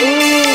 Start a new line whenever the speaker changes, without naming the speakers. Ooh.